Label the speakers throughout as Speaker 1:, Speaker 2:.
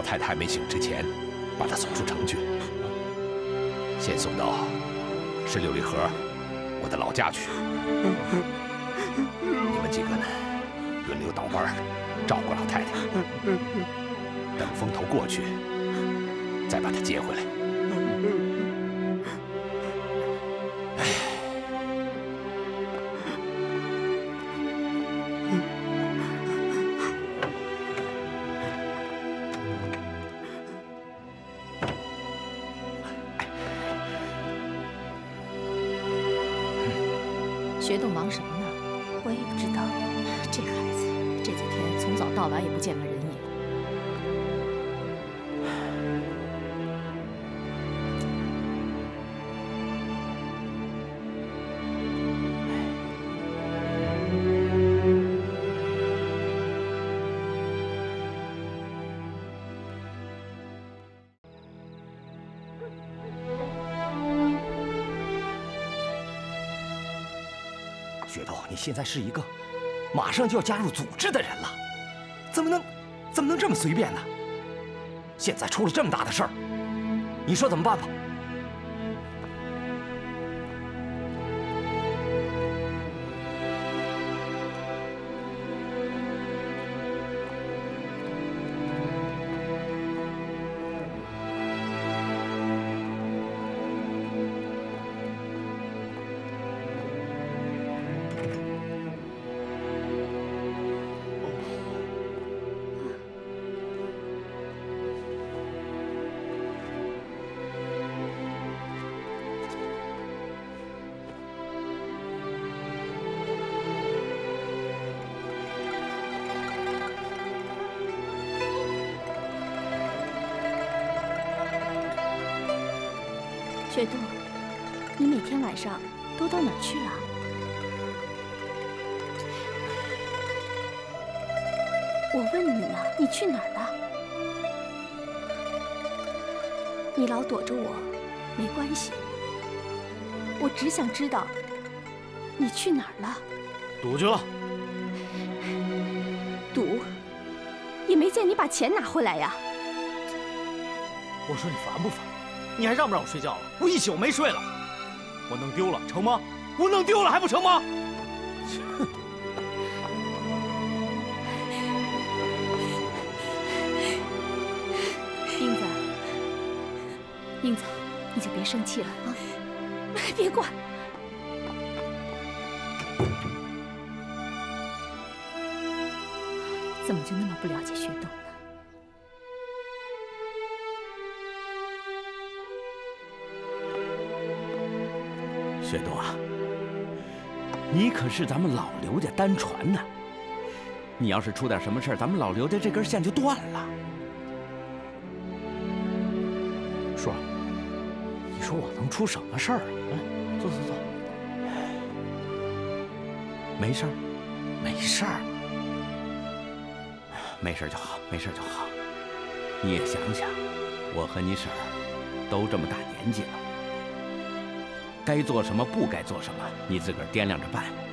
Speaker 1: 老太太没醒之
Speaker 2: 前把她送出
Speaker 1: 城去。先送到十六里河我的老家去。你们几个呢轮流倒班照顾老太太。等风头过去再把她接回来。
Speaker 3: 现在是一个马上就要加入组织的人了，怎么能怎么能这么随便呢？现在出了这么大的事儿，你说怎么办吧？
Speaker 2: 天晚上都到哪儿去了？我问你呢，你去哪儿了？你老躲着我，没关系。我只想知道你去哪儿了。
Speaker 4: 赌去了。
Speaker 2: 赌？也没见你把钱拿回来呀。
Speaker 4: 我说你烦不烦？你还让不让我睡觉了？我一宿没睡了，我弄丢了成吗？我弄丢了还不成吗？
Speaker 2: 英子，英子，你就别生气了啊！别管，
Speaker 1: 怎么就那么不了解雪冬？
Speaker 3: 雪你可是咱们老刘家单传呢。你要是出点什么事儿，咱们老刘家这根线就断了。叔，你说我能出什么事儿啊？坐坐坐。没事儿，没事儿，没事就好，没事就好。你也想想，我和你婶儿都这么大年纪了。该做什么，不该做什么，你自个儿掂量着办。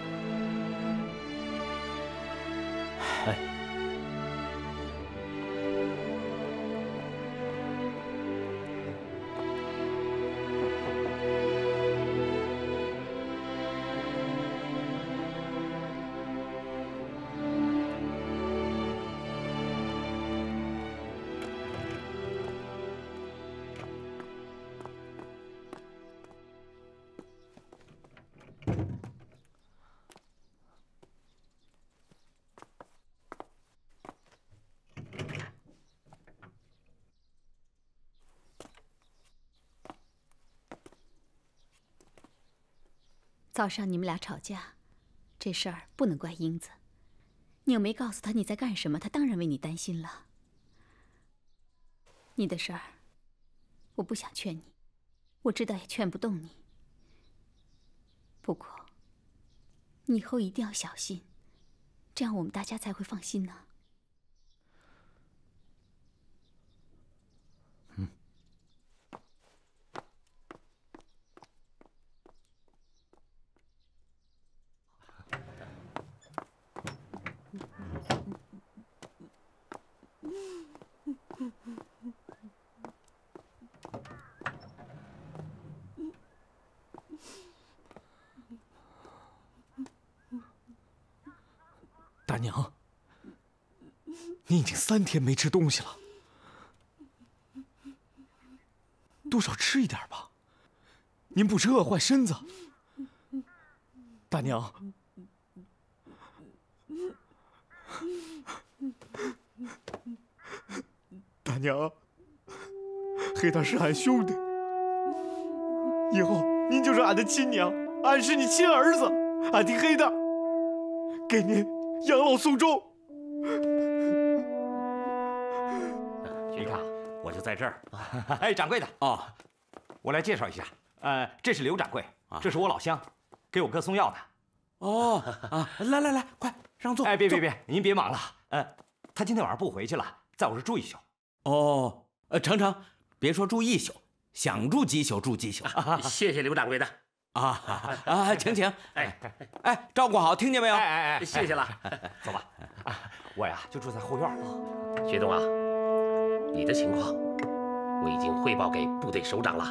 Speaker 5: 早上你们俩吵架，这事儿不能怪英子。你又没告诉他你在干什么，他当然为你担心了。你的事儿，我不想劝你，我知道也劝不动你。不过，你以后一定要小心，这样我们大家才会放心呢。
Speaker 6: 大娘，你已经三天没吃东西了，多少吃一点吧。您不吃饿坏身子。大娘，大娘，黑蛋是俺兄弟，以后您就是俺的亲娘，俺是你亲儿子，俺替黑蛋给您。养老送终。
Speaker 7: 你看，我就在这儿。
Speaker 6: 哎，掌柜的
Speaker 7: 哦，
Speaker 6: 我来介绍一下，呃，这是刘掌柜，这是我老乡，给我哥送药的。
Speaker 7: 哦啊，来来来，快让座。
Speaker 6: 哎，别别别，您别忙了。呃，他今天晚上不回去了，在我这住一宿。
Speaker 7: 哦，呃，成成，别说住一宿，想住几宿住几宿。
Speaker 8: 谢谢刘掌柜的。
Speaker 7: 啊啊，请请，哎哎，照顾好，听见没有？
Speaker 6: 哎哎
Speaker 8: 哎，谢谢了，
Speaker 6: 走吧。我呀就住在后院。
Speaker 8: 薛东啊，你的情况我已经汇报给部队首长了，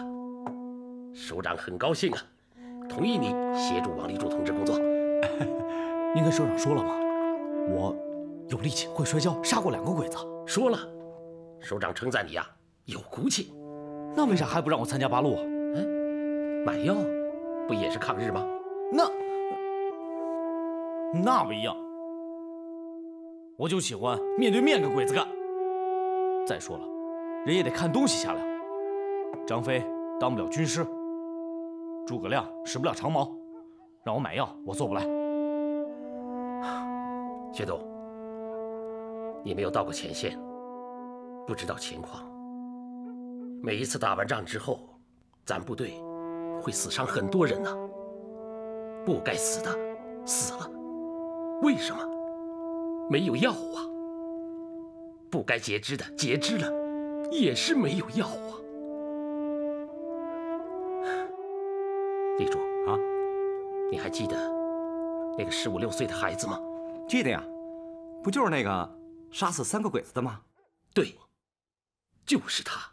Speaker 8: 首长很高兴啊，同意你协助王立柱同志工作。
Speaker 9: 您跟首长说了吗？我有力气，会摔跤，杀过两个鬼子。
Speaker 8: 说了，首长称赞你呀，有骨气。
Speaker 9: 那为啥还不让我参加八路啊？
Speaker 8: 嗯，买药。不也是抗日吗？
Speaker 9: 那那不一样，我就喜欢面对面跟鬼子干。再说了，人也得看东西下来。张飞当不了军师，诸葛亮使不了长矛，让我买药，我做不来。
Speaker 8: 薛东，你没有到过前线，不知道情况。每一次打完仗之后，咱部队。会死伤很多人呢，不该死的死了，为什么？没有药啊！不该截肢的截肢了，也是没有药啊！地主啊，你还记得那个十五六岁的孩子吗？
Speaker 6: 记得呀，不就是那个杀死三个鬼子的吗？
Speaker 8: 对，就是他，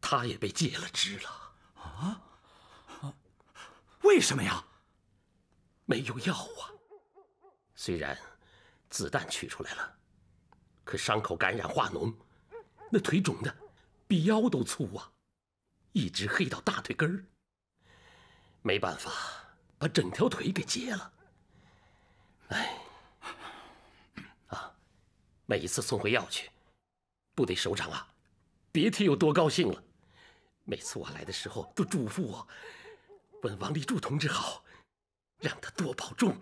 Speaker 8: 他也被截了肢了。
Speaker 6: 为什么呀？
Speaker 8: 没有药啊。虽然子弹取出来了，可伤口感染化脓，那腿肿的比腰都粗啊，一直黑到大腿根儿。没办法，把整条腿给截了。哎，啊，每一次送回药去，部队首长啊，别提有多高兴了。每次我来的时候，都嘱咐我，问王立柱同志好，让他多保重。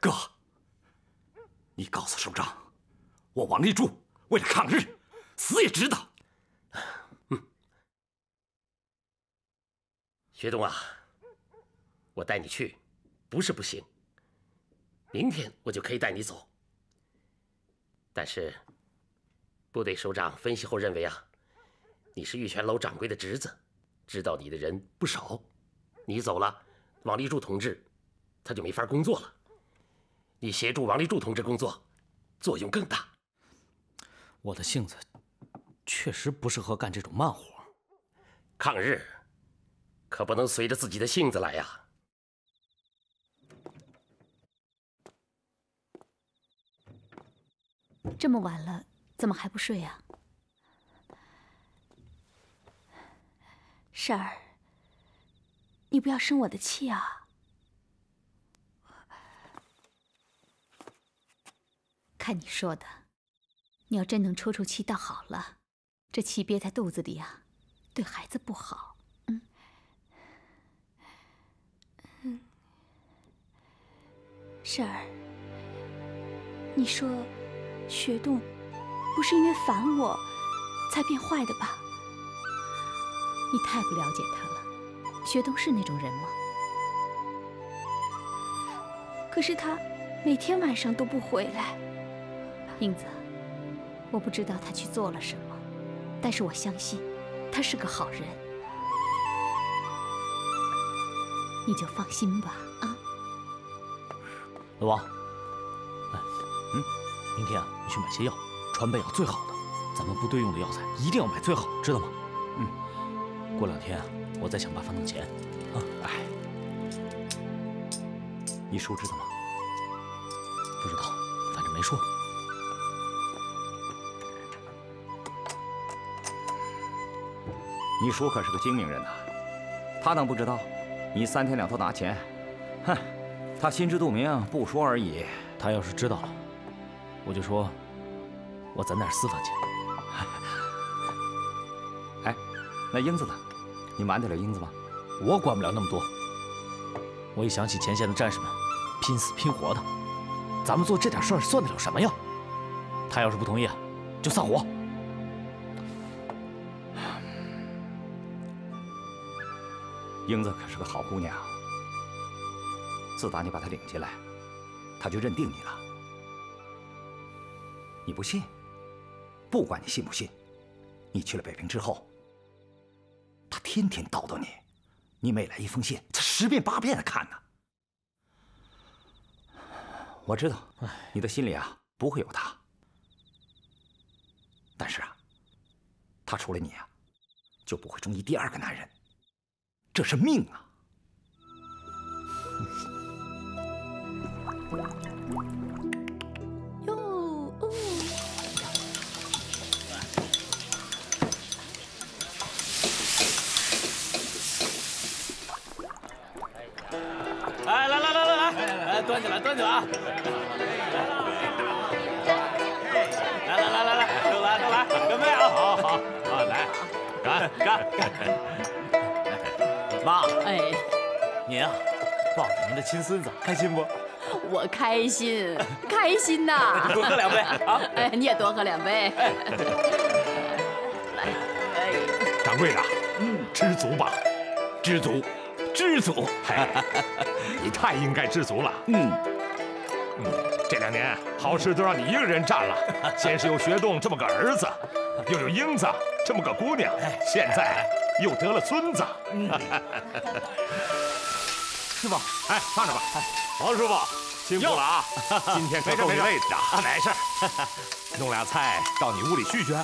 Speaker 6: 哥，你告诉首长，我王立柱为了抗日，死也值得。
Speaker 8: 嗯，学东啊，我带你去，不是不行。明天我就可以带你走。但是，部队首长分析后认为啊。你是玉泉楼掌柜的侄子，知道你的人不少。你走了，王立柱同志他就没法工作了。你协助王立柱同志工作，作用更大。
Speaker 9: 我的性子确实不适合干这种慢活。
Speaker 8: 抗日可不能随着自己的性子来呀。
Speaker 5: 这么晚了，怎么还不睡呀？婶儿，你不要生我的气啊！看你说的，你要真能出出气，倒好了。这气憋在肚子里啊，对孩子不好。嗯，婶儿，你说雪栋不是因为烦我才变坏的吧？
Speaker 10: 你太不了解他了。学栋是那种人吗？
Speaker 5: 可是他每天晚上都不回来。
Speaker 10: 英子，我不知道他去做了什么，但是我相信他是个好人。你就放心吧，啊。
Speaker 9: 老王，哎，嗯，明天啊，你去买些药，川贝药最好的，咱们部队用的药材一定要买最好的，知道吗？嗯，过两天啊，我再想办法弄钱。啊，
Speaker 6: 哎，你叔知道吗？
Speaker 9: 不知道，反正没说。
Speaker 6: 你叔可是个精明人呐，他能不知道？你三天两头拿钱，哼。他心知肚明，不说而已。
Speaker 9: 他要是知道了，我就说，我攒点私房钱。
Speaker 6: 哎，那英子呢？你瞒得了英子吗？
Speaker 9: 我管不了那么多。我一想起前线的战士们拼死拼活的，咱们做这点事儿算得了什么呀？他要是不同意，就散伙。
Speaker 6: 英子可是个好姑娘。自打你把她领进来，她就认定你了。你不信？不管你信不信，你去了北平之后，天天叨叨你，你每来一封信，他十遍八遍的看呢。我知道，你的心里啊不会有他，但是啊，他除了你啊，就不会中意第二个男人，这是命啊。
Speaker 9: 来端起来来啊！来来来来来，都来都来，干杯啊！
Speaker 1: 好好啊，来，干干干！
Speaker 9: 妈，
Speaker 10: 哎，
Speaker 9: 您啊，抱着您的亲孙子，开心不？
Speaker 10: 我开心，开心呐！
Speaker 9: 多喝两杯啊！
Speaker 10: 哎，你也多喝两杯。来，哎，
Speaker 1: 掌柜的，嗯，知足吧，知足，知足。你太应该知足了。嗯，这两年好事都让你一个人占了。先是有学栋这么个儿子，又有英子这么个姑娘，现在又得了孙子。
Speaker 9: 师傅，
Speaker 1: 哎，放着吧。王师傅。辛苦了啊！今天可够你累的
Speaker 9: 啊！没事，
Speaker 1: 弄俩菜到你屋里续续，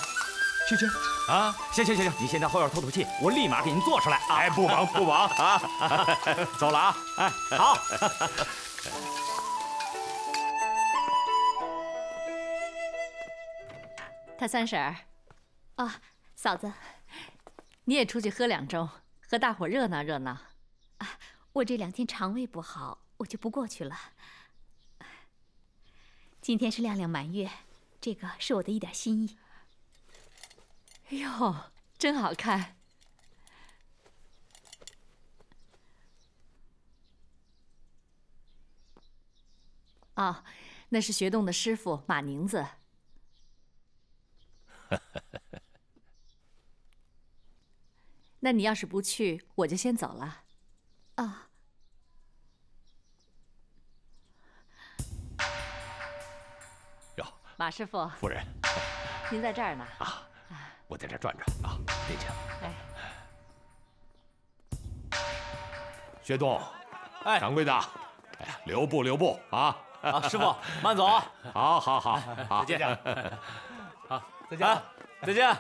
Speaker 6: 续续啊！行行行行，你先在后院透透气，我立马给您做出来啊。
Speaker 1: 哎，不忙不忙啊！走了啊！
Speaker 6: 哎，好。
Speaker 10: 他三婶儿，啊，嫂子，你也出去喝两盅，和大伙热闹热闹。
Speaker 5: 啊，我这两天肠胃不好，我就不过去了。今天是亮亮满月，这个是我的一点心意。
Speaker 10: 哎呦，真好看！哦，那是学洞的师傅马宁子。那你要是不去，我就先走了。啊。哟马师傅，
Speaker 1: 夫人，
Speaker 10: 您在这儿呢
Speaker 1: 啊！我在这转转啊，进去。哎，薛东，哎，掌柜的，哎呀，留步留步啊！
Speaker 9: 啊，师傅慢走。
Speaker 1: 好，好，好，好，
Speaker 9: 再见。好，再见，再见。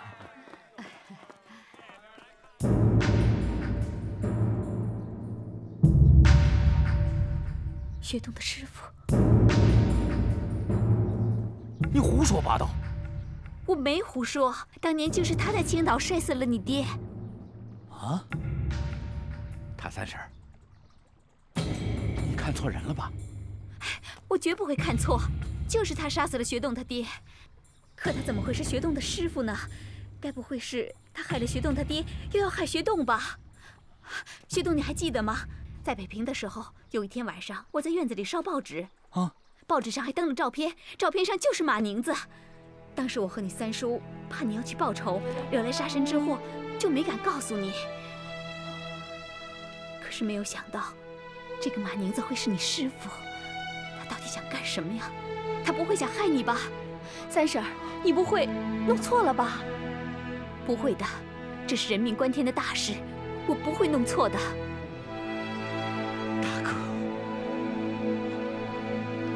Speaker 5: 雪栋的师傅。
Speaker 9: 你胡说八道！
Speaker 5: 我没胡说，当年就是他在青岛摔死了你爹。
Speaker 6: 啊？他三婶，你看错人了吧？
Speaker 5: 我绝不会看错，就是他杀死了雪栋他爹。可他怎么会是学栋的师傅呢？该不会是他害了学栋他爹，又要害学栋吧？学栋，你还记得吗？在北平的时候，有一天晚上，我在院子里烧报纸，
Speaker 9: 啊，
Speaker 5: 报纸上还登了照片，照片上就是马宁子。当时我和你三叔怕你要去报仇，惹来杀身之祸，就没敢告诉你。可是没有想到，这个马宁子会是你师傅。他到底想干什么呀？他不会想害你吧？三婶儿，你不会弄错了吧？不会的，这是人命关天的大事，我不会弄错的。
Speaker 6: 大哥，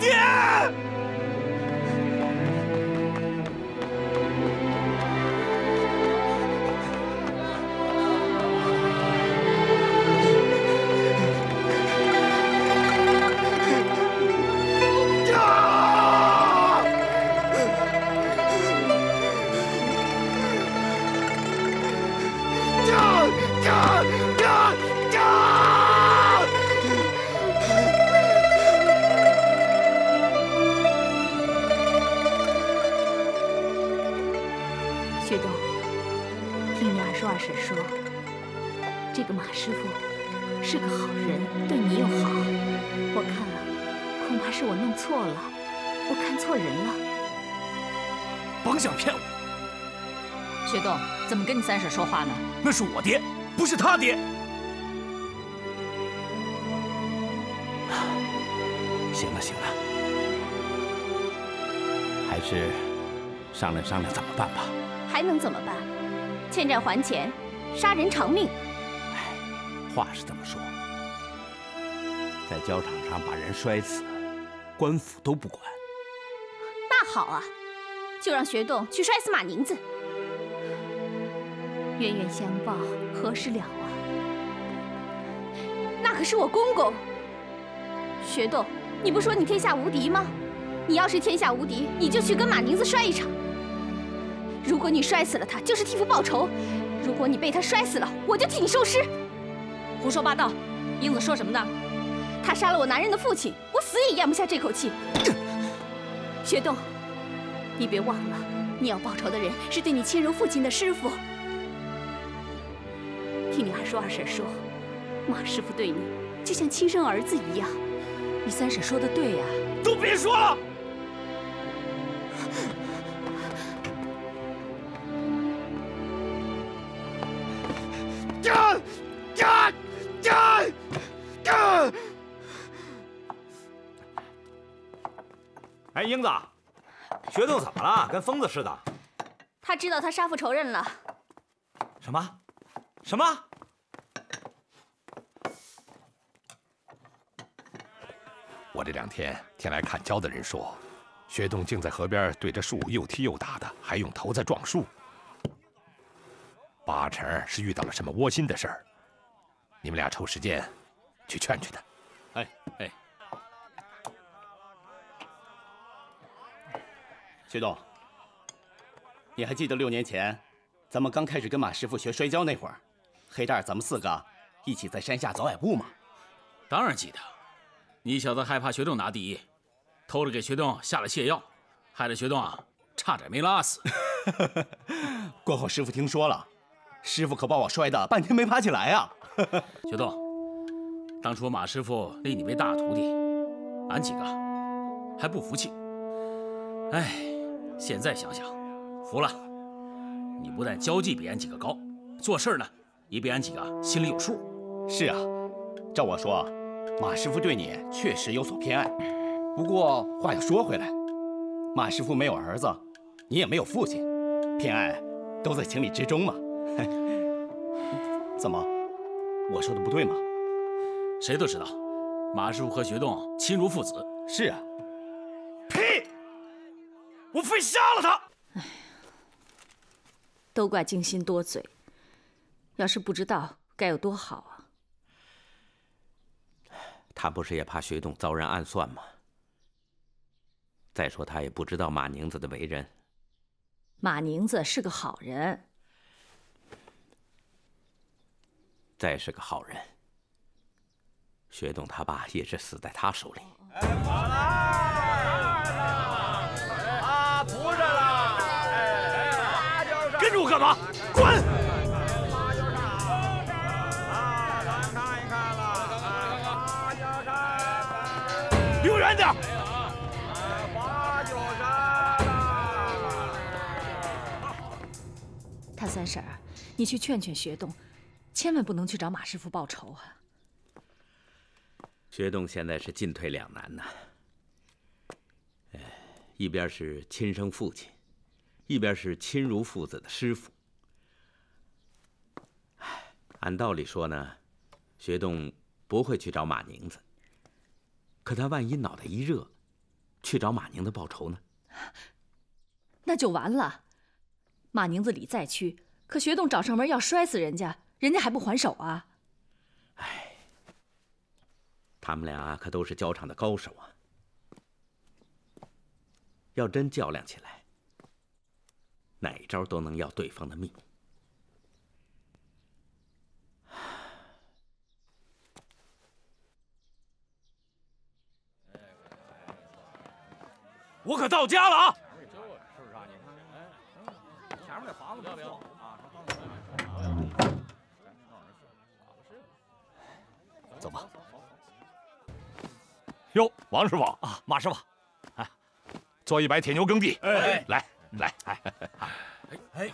Speaker 9: 爹！
Speaker 10: 三婶说话呢，
Speaker 9: 那是我爹，不是他爹。
Speaker 7: 行了行了，还是商量商量怎么办吧。
Speaker 5: 还能怎么办？欠债还钱，杀人偿命。
Speaker 7: 哎，话是这么说，在交场上把人摔死，官府都不管。
Speaker 5: 那好啊，就让学栋去摔死马宁子。冤冤相报何时了啊？那可是我公公。学栋，你不说你天下无敌吗？你要是天下无敌，你就去跟马宁子摔一场。如果你摔死了他，就是替父报仇；如果你被他摔死了，我就替你收尸。
Speaker 10: 胡说八道！英子说什么呢？
Speaker 5: 他杀了我男人的父亲，我死也咽不下这口气。雪洞，你别忘了，你要报仇的人是对你亲如父亲的师傅。二婶说，马师傅对你就像亲生儿子一样。
Speaker 10: 你三婶说的对呀，
Speaker 9: 都别说了。干干干干！
Speaker 6: 哎，英子，学栋怎么了？跟疯子似的。
Speaker 5: 他知道他杀父仇人了。
Speaker 6: 什么？什么？
Speaker 8: 我这两天听来看礁的人说，薛栋竟在河边对着树又踢又打的，还用头在撞树，八成是遇到了什么窝心的事儿。你们俩抽时间去劝劝他。
Speaker 7: 哎哎，薛栋，你还记得六年前咱们刚开始跟马师傅学摔跤那会儿？黑蛋，咱们四个一起在山下走矮步吗？
Speaker 11: 当然记得。你小子害怕学栋拿第一，偷着给学栋下了泻药，害得学栋啊差点没拉死。
Speaker 7: 过后师傅听说了，师傅可把我摔得半天没爬起来啊！
Speaker 11: 学栋，当初马师傅立你为大徒弟，俺几个还不服气。哎，现在想想，服了。你不但交际比俺几个高，做事呢。也比俺几个心里有数。
Speaker 7: 是啊，照我说，马师傅对你确实有所偏爱。不过话又说回来，马师傅没有儿子，你也没有父亲，偏爱都在情理之中嘛。怎么，我说的不对吗？
Speaker 11: 谁都知道，马师傅和学栋亲如父子。
Speaker 7: 是啊。
Speaker 9: 呸！我非杀了他！哎呀，
Speaker 10: 都怪静心多嘴。要是不知道该有多好啊！
Speaker 7: 他不是也怕薛栋遭人暗算吗？再说他也不知道马宁子的为人。
Speaker 10: 马宁子是个好人，
Speaker 7: 再是个好人，薛栋他爸也是死在他手里。
Speaker 6: 好了，啊，不是了，
Speaker 9: 跟着我干嘛？滚！
Speaker 10: 三婶儿，你去劝劝学栋，千万不能去找马师傅报仇啊！
Speaker 3: 学栋现在是进退两难呐。哎一边是亲生父亲，一边是亲如父子的师傅。按道理说呢，学栋不会去找马宁子。可他万一脑袋一热，去找马宁子报仇呢？
Speaker 10: 那就完了。马宁子李再屈，可学栋找上门要摔死人家，人家还不还手啊？
Speaker 3: 哎，他们俩可都是交场的高手啊。要真较量起来，哪一招都能要对方的命。
Speaker 9: 我可到家了啊！
Speaker 6: 是啊，你看，哎，前面那房子不错
Speaker 1: 走吧。哟，王师傅
Speaker 6: 啊，马师傅，
Speaker 1: 哎，做一百铁牛耕地。
Speaker 6: 哎，
Speaker 1: 来来，哎哎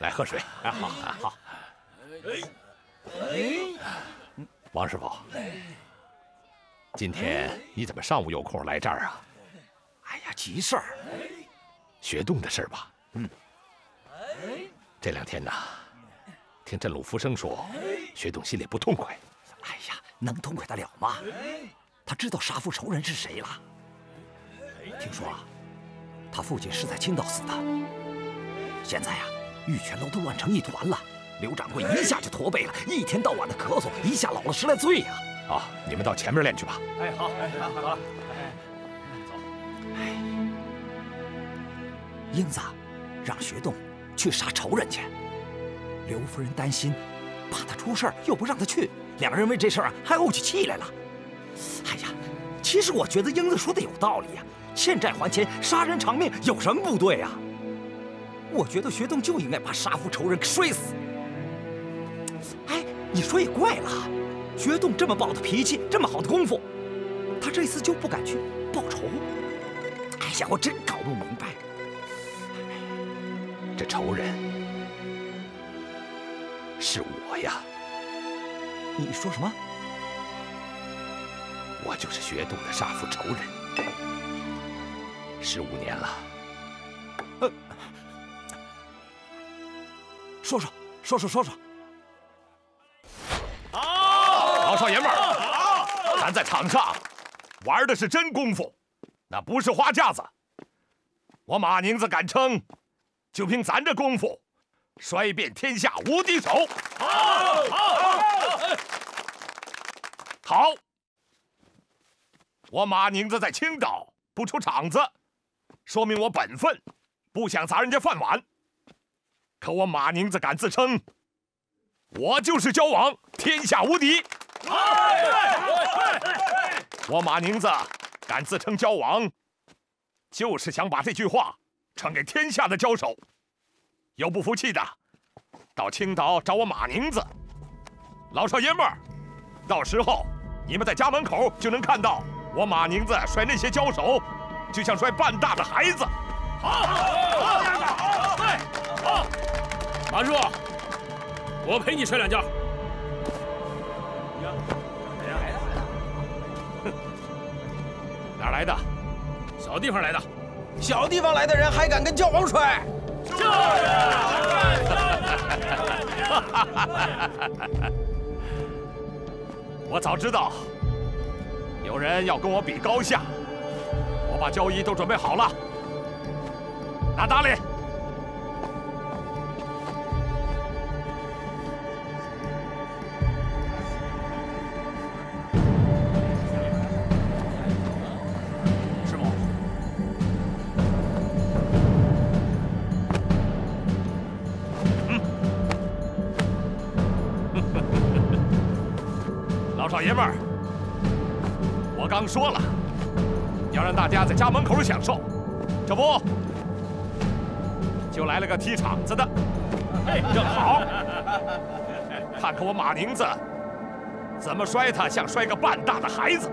Speaker 1: 来喝水。哎，好，好。哎，王师傅。今天你怎么上午有空来这儿啊？
Speaker 6: 哎呀，急事儿，
Speaker 1: 学洞的事儿吧。嗯。这两天呐，听镇鲁福生说，学栋心里不痛快。
Speaker 6: 哎呀，能痛快得了吗？他知道杀父仇人是谁了。听说啊，他父亲是在青岛死的。现在呀，玉泉楼都乱成一团了。刘掌柜一下就驼背了，一天到晚的咳嗽，一下老了十来岁呀。
Speaker 1: 啊，你们到前面练去吧。
Speaker 6: 哎，好，哎，好，走了。哎，走。哎，英子，让学栋去杀仇人去。刘夫人担心，怕他出事又不让他去，两个人为这事儿还怄起气来了。哎呀，其实我觉得英子说的有道理呀，欠债还钱，杀人偿命，有什么不对呀？我觉得学栋就应该把杀父仇人给摔死。哎，你说也怪了。学栋这么暴的脾气，这么好的功夫，他这次就不敢去报仇。哎呀，我真搞不明白，
Speaker 1: 这仇人是我呀！
Speaker 6: 你说什么？
Speaker 1: 我就是学栋的杀父仇人，十五年了。呃，
Speaker 6: 说说，说说，说说。
Speaker 1: 好老少爷们儿，咱在场上玩的是真功夫，那不是花架子。我马宁子敢称，就凭咱这功夫，摔遍天下无敌手。好，好，好。我马宁子在青岛不出场子，说明我本分，不想砸人家饭碗。可我马宁子敢自称，我就是交王，天下无敌。我马宁子敢自称交王，就是想把这句话传给天下的交手。有不服气的，到青岛找我马宁子。老少爷们儿，到时候你们在家门口就能看到我马宁子摔那些跤手，就像摔半大的孩子。好，好，
Speaker 11: 好，对，好，马叔，我陪你摔两跤。
Speaker 1: 哪来的？
Speaker 11: 小地方来的。
Speaker 12: 小地方来的人还敢跟教王摔？
Speaker 11: 就是。
Speaker 1: 我早知道有人要跟我比高下，我把交椅都准备好了。拿大礼。说了，要让大家在家门口享受，这不就来了个踢场子的，正好。看看我马宁子怎么摔他像摔个半大的孩子。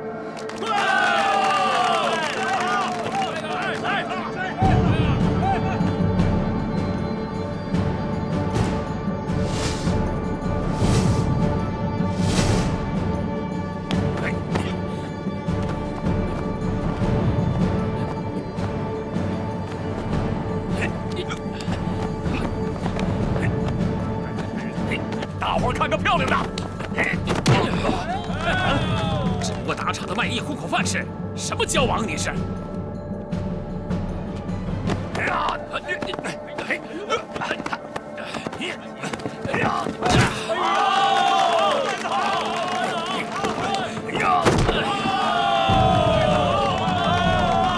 Speaker 1: 看个漂亮的！
Speaker 11: 只不过打场的卖艺糊口饭吃，什么交往你是？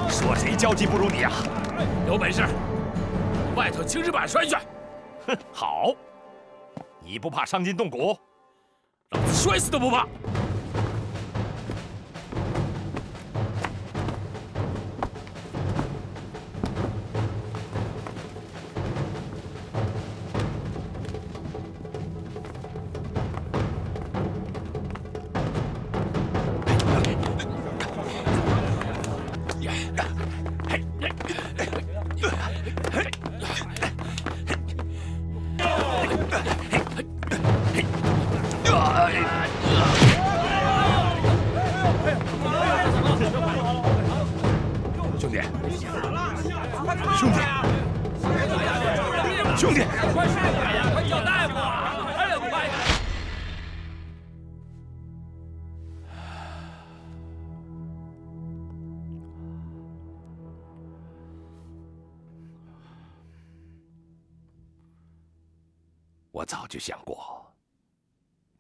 Speaker 1: 说谁交际不如你呀、
Speaker 11: 有本事，外头青石板摔去！
Speaker 1: 你不怕伤筋动骨？
Speaker 11: 老子摔死都不怕！
Speaker 1: 兄弟，兄弟，兄弟！
Speaker 11: 快叫大夫！哎呀，快！
Speaker 1: 我早就想过，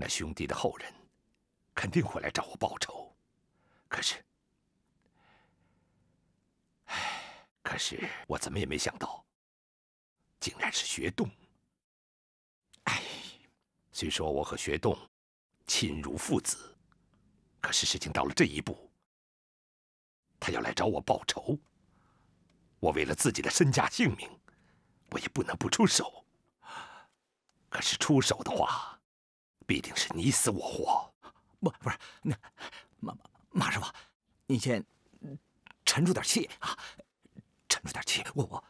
Speaker 1: 那兄弟的后人肯定会来找我报仇，可是，唉，可是我怎么也没想到，竟然是学栋。唉，虽说我和学栋亲如父子，可是事情到了这一步，他要来找我报仇，我为了自己的身家性命，我也不能不出手。可是出手的话，必定是你死我活。
Speaker 6: 不，不是那马马师傅，你先沉住点气啊，沉住点气。我我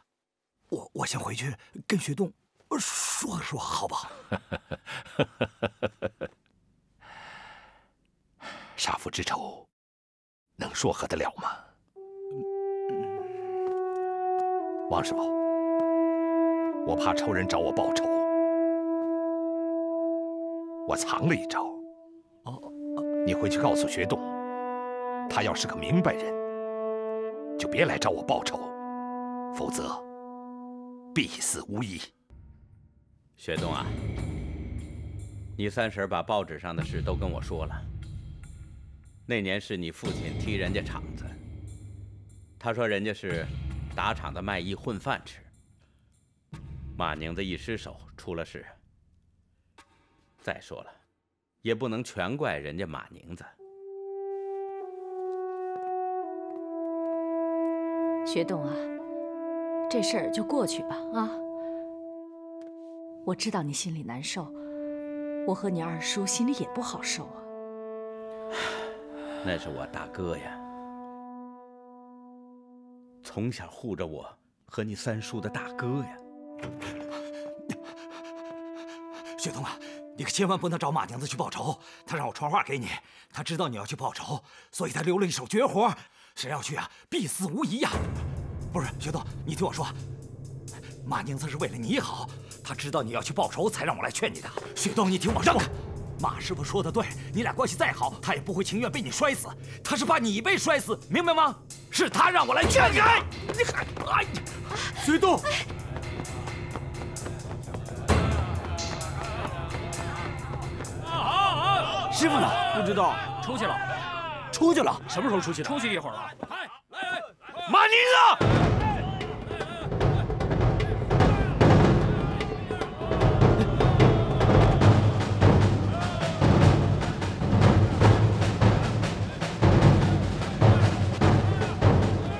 Speaker 6: 我我先回去跟学栋说说，好不好？
Speaker 1: 杀父之仇，能说和得了吗？王师傅，我怕仇人找我报仇，我藏了一招。
Speaker 6: 哦，
Speaker 1: 你回去告诉学栋，他要是个明白人，就别来找我报仇，否则必死无疑。
Speaker 3: 学栋啊，你三婶把报纸上的事都跟我说了。那年是你父亲踢人家场子，他说人家是打场的卖艺混饭吃。马宁子一失手出了事。再说了，也不能全怪人家马宁子。
Speaker 10: 学栋啊，这事儿就过去吧啊！我知道你心里难受，我和你二叔心里也不好受啊。
Speaker 3: 那是我大哥呀，从小护着我和你三叔的大哥呀。
Speaker 6: 雪冬啊，你可千万不能找马娘子去报仇。她让我传话给你，她知道你要去报仇，所以她留了一手绝活。谁要去啊，必死无疑呀！不是，学栋，你听我说，马娘子是为了你好，她知道你要去报仇，才让我来劝你的。学栋，你听我说，马师傅说的对，你俩关系再好，他也不会情愿被你摔死，他是怕你被摔死，明白吗？是他让我来劝你的。你还，哎，学栋。
Speaker 12: 师傅呢？
Speaker 11: 不知道，出去了。
Speaker 6: 出去了？
Speaker 11: 什么时候出去的？出去一会儿了。
Speaker 1: 马宁子！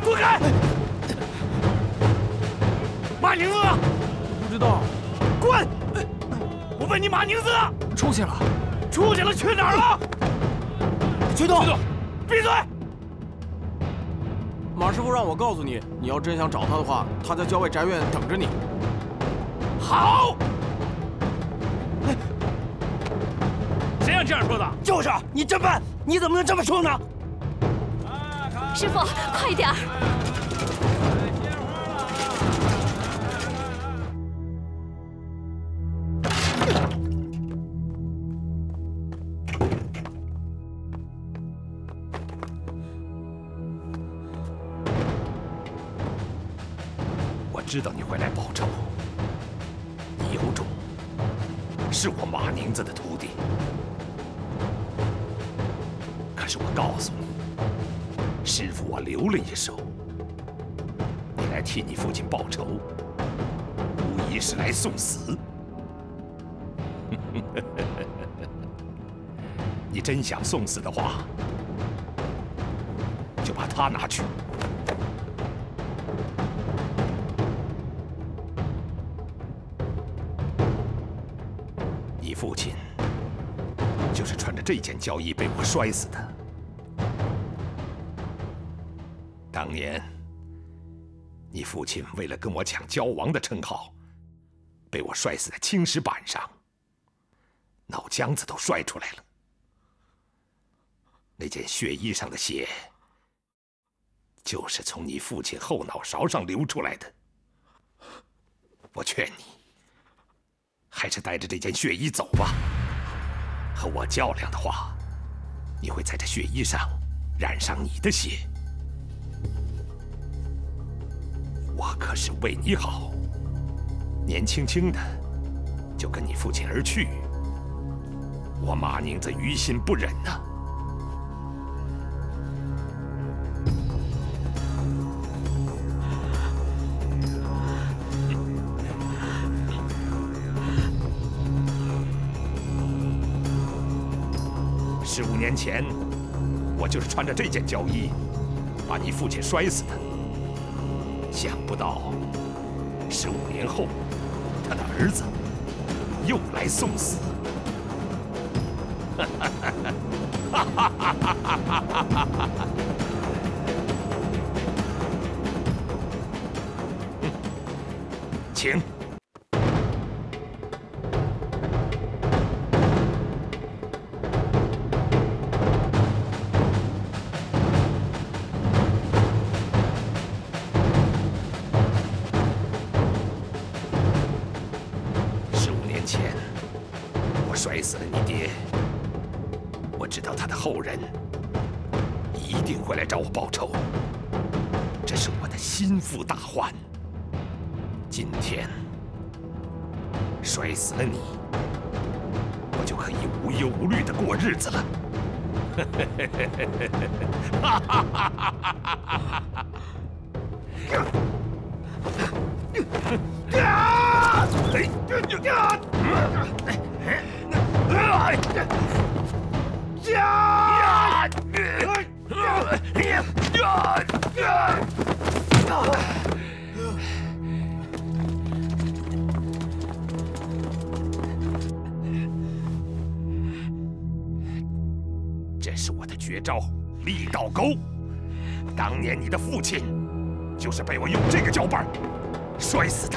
Speaker 1: 滚开！马宁子呢？
Speaker 12: 不知道。
Speaker 1: 滚！我问你，马宁子呢？
Speaker 12: 出去了。
Speaker 1: 出去了，去哪儿了？
Speaker 12: 学栋，
Speaker 1: 闭嘴！
Speaker 12: 马师傅让我告诉你，你要真想找他的话，他在郊外宅院等着你。
Speaker 1: 好。谁让这样说的？
Speaker 12: 就是你真笨，你怎么能这么说呢？
Speaker 5: 师傅，快点儿！
Speaker 1: 是我马宁子的徒弟。可是我告诉你，师傅我留了一手。你来替你父亲报仇，无疑是来送死。你真想送死的话，就把他拿去。父亲就是穿着这件胶衣被我摔死的。当年，你父亲为了跟我抢胶王的称号，被我摔死在青石板上，脑浆子都摔出来了。那件血衣上的血，就是从你父亲后脑勺上流出来的。我劝你，还是带着这件血衣走吧。和我较量的话，你会在这血衣上染上你的血。我可是为你好，年轻轻的就跟你父亲而去，我马宁子于心不忍呐、十五年前，我就是穿着这件胶衣，把你父亲摔死的。想不到，十五年后，他的儿子又来送死。哈，哈哈哈哈哈哈！哈哈。日子了。绝招——力道钩。当年你的父亲就是被我用这个脚板摔死的。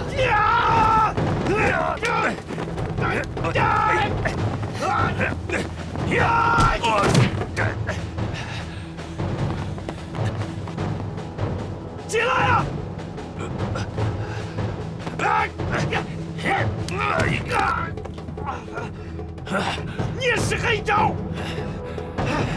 Speaker 1: 起来呀！你是黑招！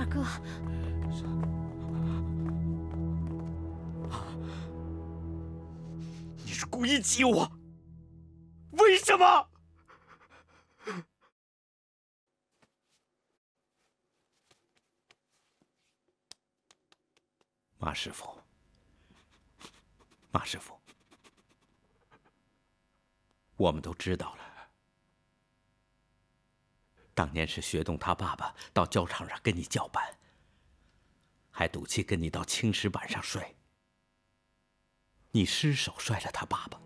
Speaker 5: 二哥。
Speaker 4: 你是故意激我？为什么？
Speaker 3: 马师傅。马师傅。我们都知道了。当年是学栋他爸爸到教场上跟你叫板，还赌气跟你到青石板上睡，你失手摔了他爸爸，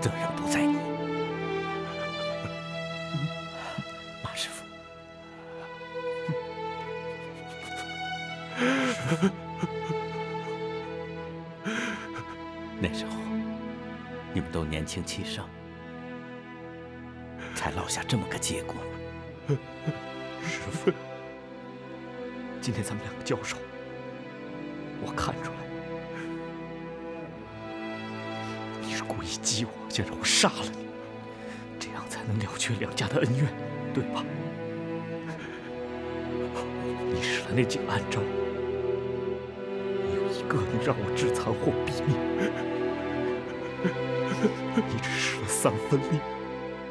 Speaker 3: 责任不在你，马师傅。那时候你们都年轻气盛，才落下这么个结果。
Speaker 4: 师傅，今天咱们两个交手，我看出来，你是故意激我，想让我杀了你，这样才能了却两家的恩怨，对吧？你使了那几个暗招，没有一个能让我致残或毙命，你只使了三分力，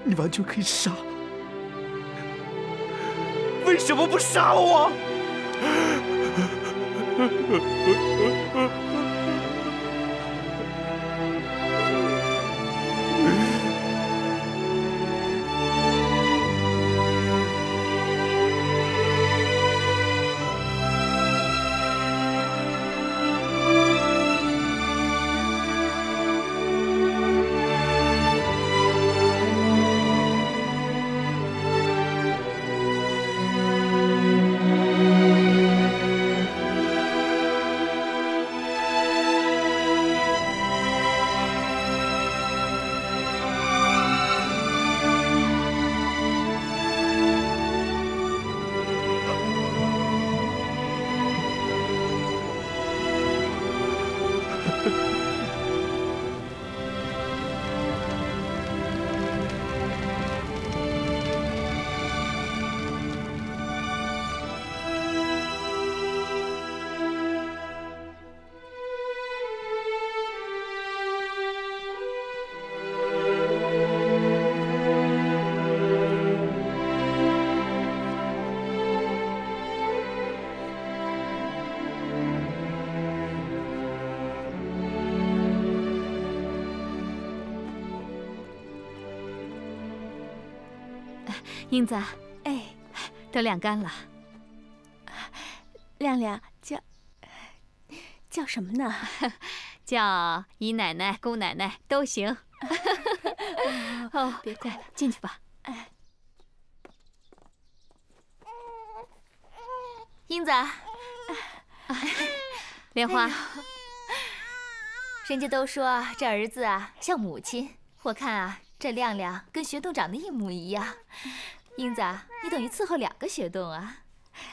Speaker 4: 你完全可以杀了。为什么不杀我？
Speaker 5: 英子，哎，都晾干了。
Speaker 2: 亮亮叫叫什么呢？
Speaker 5: 叫姨奶奶、姑奶奶都行。
Speaker 2: 哦，别怪了，
Speaker 5: 进去吧。
Speaker 2: 哎，
Speaker 13: 英子，
Speaker 5: 莲花，
Speaker 13: 人家都说这儿子啊像母亲，我看啊这亮亮跟学栋长得一模一样。英子，你等于伺候两个雪洞啊？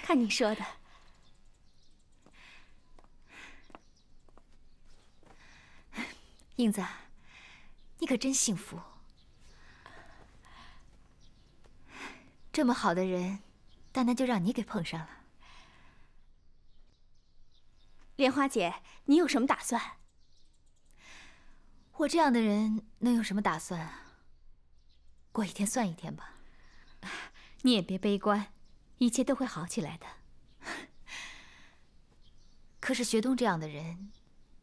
Speaker 2: 看你说的。
Speaker 13: 英子，你可真幸福。这么好的人，单单就让你给碰上了。
Speaker 2: 莲花姐，你有什么打算？
Speaker 13: 我这样的人能有什么打算啊？过一天算一天吧。
Speaker 5: 你也别悲观，一切都会好起来的。
Speaker 13: 可是学东这样的人，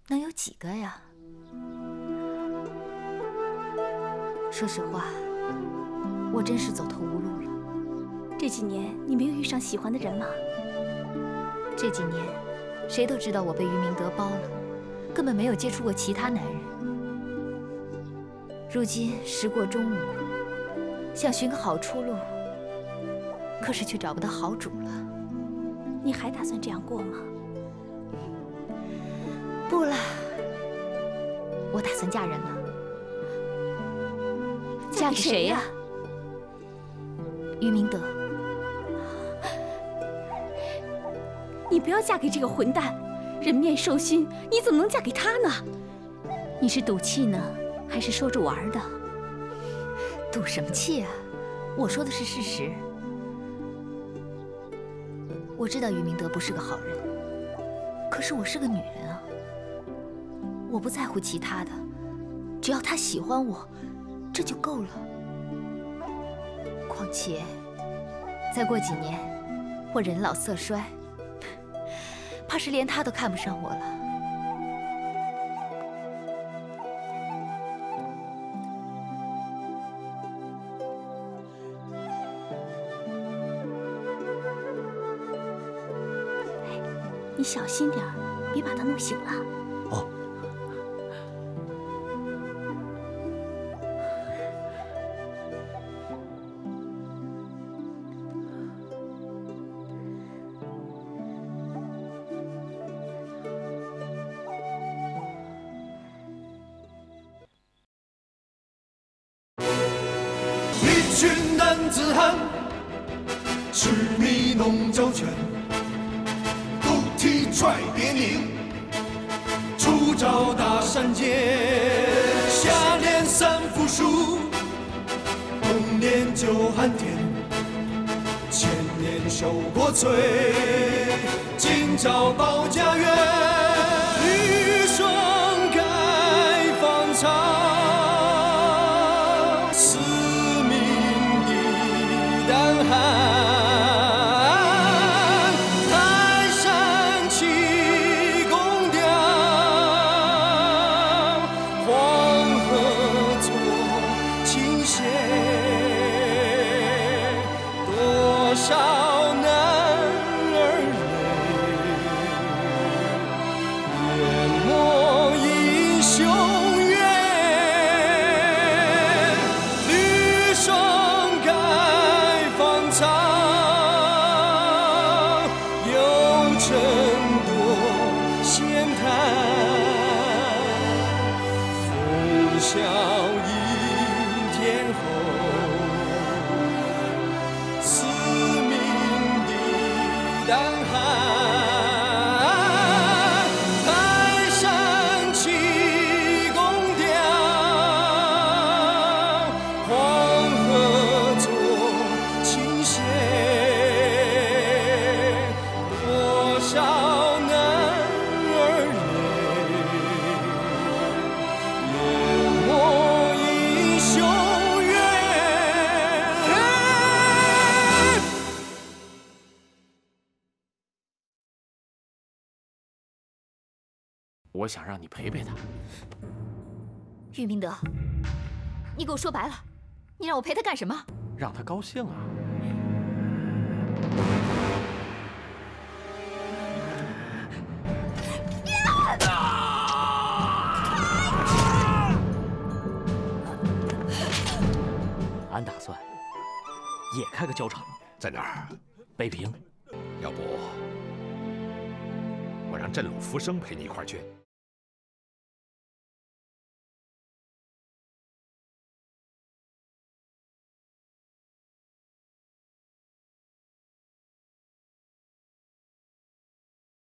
Speaker 13: 能有几个呀？说实话，我真是走投无路了。
Speaker 2: 这几年你没有遇上喜欢的人吗？
Speaker 13: 这几年，谁都知道我被于明德包了，根本没有接触过其他男人。如今时过中午，想寻个好出路，可是却找不到好主了。
Speaker 2: 你还打算这样过吗？
Speaker 13: 不了，我打算嫁人了。
Speaker 2: 嫁给谁呀？
Speaker 13: 于明德。
Speaker 2: 你不要嫁给这个混蛋，人面兽心，你怎么能嫁给他呢？
Speaker 5: 你是赌气呢，还是说着玩的？
Speaker 13: 赌什么气啊！我说的是事实。我知道于明德不是个好人，可是我是个女人啊。我不在乎其他的，只要他喜欢我，这就够了。况且，再过几年，我人老色衰，怕是连他都看不上我了。
Speaker 2: 小心点儿，别把他弄醒了。
Speaker 6: 哦。
Speaker 14: 一群男子汉，痴迷弄胶拳，独率别名，出招打山涧。夏练三伏暑，冬练九寒天，千年守国粹，今朝保家园。
Speaker 11: 我想让你陪陪他。
Speaker 13: 玉明德，你给我说白了，你让我陪他干什么？
Speaker 11: 让他高兴啊！
Speaker 4: 俺打算也开个教场，
Speaker 1: 在哪儿？
Speaker 4: 北平。
Speaker 1: 要不我让镇鲁福生陪你一块儿去？